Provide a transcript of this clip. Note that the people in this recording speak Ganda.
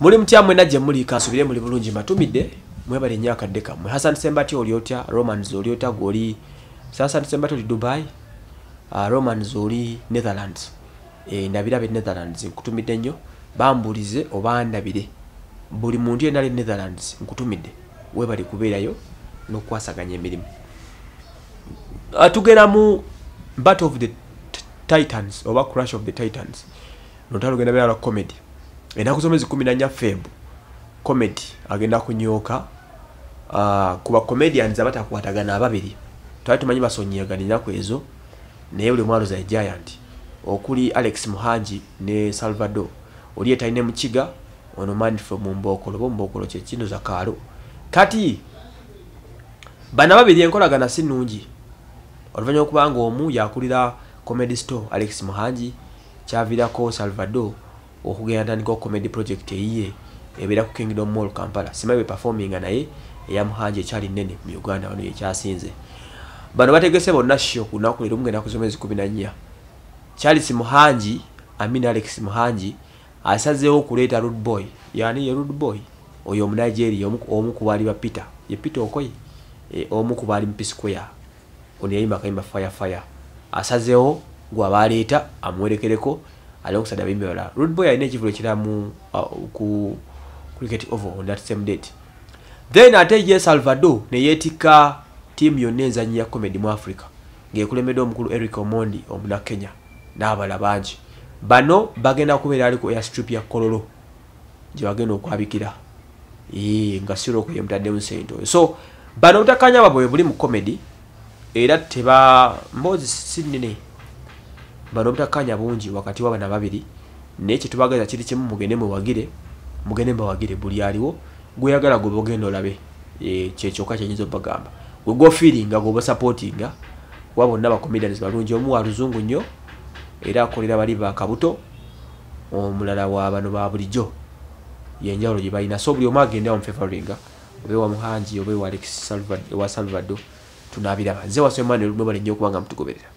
muli mutya mwena gye muli kansubire muli bulungi matumidde mwebale nnyo akadde kammwe hasan sembati oli otya romans oli otya gwoli hasan sembati oli dubai uh, romans oli netherlands. E, ndabira be netherlands nkutumidde nnyo bambulize oba ndabire. Buli muntu yenna ali netherlands nkutumidde. Webali kubeerayo n'okukwasaganya emirimu. Uh, tugenda mu battle of the titans oba crash of the titans. Lutalo lugenda beera lwa comedy ennaku zomwezi kumi nanya feb comedy agenda kunyooka uh, ku bacomedians abatakwatagana ababiri. Twali tumanyi basonyiyagana ennaku ezo naye buli mwalo za giant okuli alex muhangi ne salvador. Oli etaline mukiga ono manfro mumbokolo oba mumbokolo kyekino zakaalo kati bana babiri enkolagana si nnungi. Oluvannyuma okubanga omu yakulira comedy store alex muhangi kyaviirako salvador okugenda ntandika comedy project eyiye ebeera ku kingdom mall kampala. Simanyi bwe performinga naye eya muhangi ekyali nene mu uganda wano yekyasinze bano bategese bonna sho ku lunaku leero mugenda kuzomezi kumi na nnya. Charles muhangi amin alex muhangi asazeewo okuleeta rud boy. Yani ye rud boy? Oyo omunigeria omu- ku baali ba peter. Ye peter okoye? E, omu ku baali mu pisquare ono yayimba akayimba fire fire. Asazeewo gwabaleeta amuwerekereko bayimbi balala rud boy alina ekivulo ekirala mu uh, ku cricket oval on that same date. Then ate ye salvador neyeetikka tiimu yonna enzanyi ya comedy mu africa. Ng'ekulemedde omukulu eric omondi omunakenya n'abala bangi. Bano bagenda kubeera ali ku airstrip ya kololo gye bagenda okwabikira. Nga siroko yemutaddemu sente oyo. So bano obutakanya bwabwe buli mu comedy era teba mboozi si nnene bano obutakanya bungi wakati wa bana babiri naye kyetubageza kiri kimu mugende mwewagire mugende mbawagire buli aliwo gweyagala gwe bogenda olabe Eh, kyekyokka kyenyinza obagamba gwe gofiringa gwe obasapootinga kuba bonna bacomedians balungi omu wa luzungu nnyo era akolera bali bakabuto omulala wa bano ba bulijjo yenjawulo gye balina. So buli omu agende wamufevaringa obe wa muhangi obe wa alex wa salvado tunaabiraba. Nze wasomane lumwe bali nnyo okubanga mutugoberera